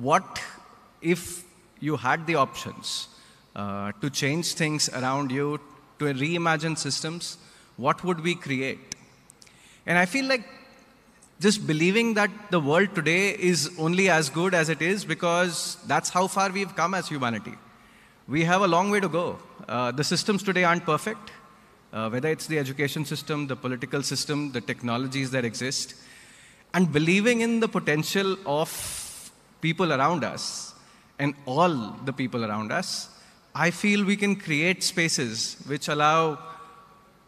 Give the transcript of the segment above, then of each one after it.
what if you had the options uh, to change things around you, to reimagine systems, what would we create? And I feel like just believing that the world today is only as good as it is because that's how far we've come as humanity. We have a long way to go. Uh, the systems today aren't perfect, uh, whether it's the education system, the political system, the technologies that exist. And believing in the potential of people around us and all the people around us, I feel we can create spaces which allow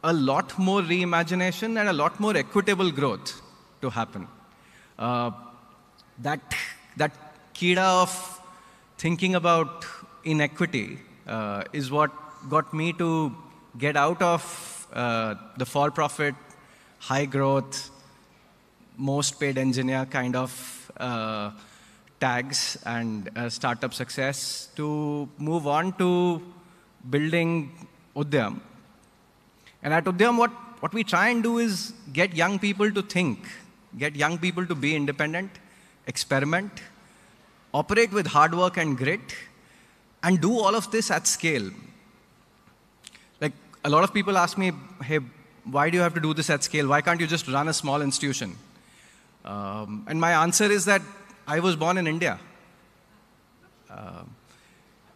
a lot more reimagination and a lot more equitable growth to happen. Uh, that, that kida of thinking about inequity uh, is what got me to get out of uh, the for profit, high growth, most paid engineer kind of uh, tags and uh, startup success to move on to building Udhyam. And at Udhyam, what, what we try and do is get young people to think get young people to be independent, experiment, operate with hard work and grit, and do all of this at scale. Like, a lot of people ask me, hey, why do you have to do this at scale? Why can't you just run a small institution? Um, and my answer is that I was born in India. Uh,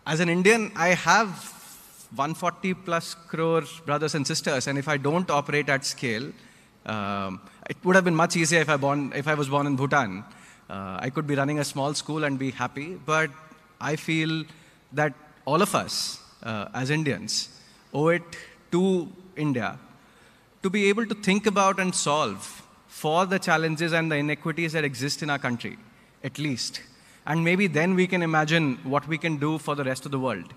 as an Indian, I have 140 plus crore brothers and sisters, and if I don't operate at scale, um, it would have been much easier if I, born, if I was born in Bhutan. Uh, I could be running a small school and be happy, but I feel that all of us uh, as Indians owe it to India to be able to think about and solve for the challenges and the inequities that exist in our country, at least. And maybe then we can imagine what we can do for the rest of the world.